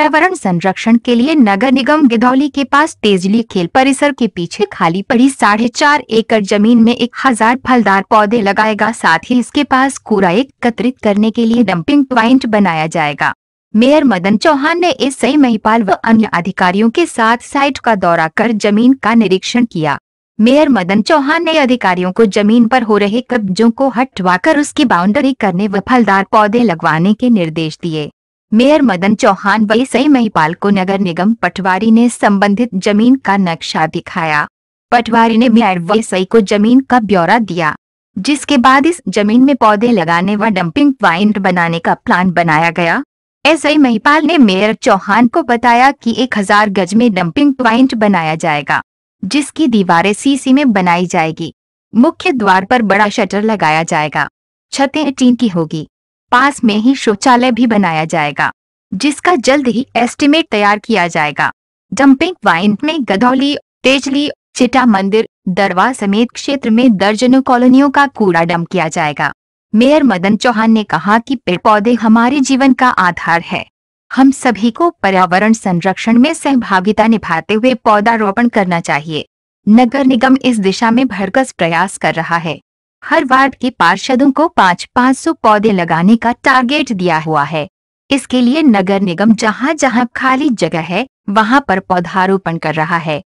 पर्यावरण संरक्षण के लिए नगर निगम गिधौली के पास तेजली खेल परिसर के पीछे खाली पड़ी साढ़े चार एकड़ ज़मीन में एक हज़ार फलदार पौधे लगाएगा। साथ ही इसके पास कूड़ा एकत्रित करने के लिए डंपिंग प्वाइंट बनाया जाएगा। मेयर मदन चौहान ने इस सही महिपाल व अन्य अधिकारियों के साथ साइट का दौरा कर ज़मीन का निरीक्षण किया। मेयर मदन चौहान ने अधिकारियों को ज़मीन पर हो रहे कब्जों को हटवाकर उसकी बाउंड्री करने व फलदार पौधे लगवाने के निर्देश दिए। मेयर मदन चौहान व सई महिपाल को नगर निगम पटवारी ने संबंधित ज़मीन का नक्शा दिखाया। पटवारी ने मेयर व सई को ज़मीन का ब्यौरा दिया, जिसके बाद इस ज़मीन में पौधे लगाने व डंपिंग प्वाइंट बनाने का प्लान बनाया गया। एसआई महिपाल ने मेयर चौहान को बताया कि 1000 गज में डंपिंग प्वाइंट बनाया जाएगा, जिसकी दीवारें सीसी में बनाई जाएगी। मुख्य द्वार पर बड़ा शटर लगाया जाएगा। छतें टीन की होगी। पास में ही शौचालय भी बनाया जाएगा, जिसका जल्द ही एस्टिमेट तैयार किया जाएगा। डंपिंग प्वाइंट में गधौली, तेजली, चिटा मंदिर, दरवा समेत क्षेत्र में दर्जनों कॉलोनियों का कूड़ा डंप किया जाएगा। मेयर मदन चौहान ने कहा कि पेड़ पौधे हमारे जीवन का आधार है। हम सभी को पर्यावरण संरक्षण में सहभागिता निभाते हुए पौधारोपण करना चाहिए। नगर निगम इस दिशा में भरकस प्रयास कर रहा है। हर वार्ड के पार्षदों को पाँच पाँच सौ पौधे लगाने का टारगेट दिया हुआ है। इसके लिए नगर निगम जहाँ जहाँ खाली जगह है, वहाँ पर पौधारोपण कर रहा है।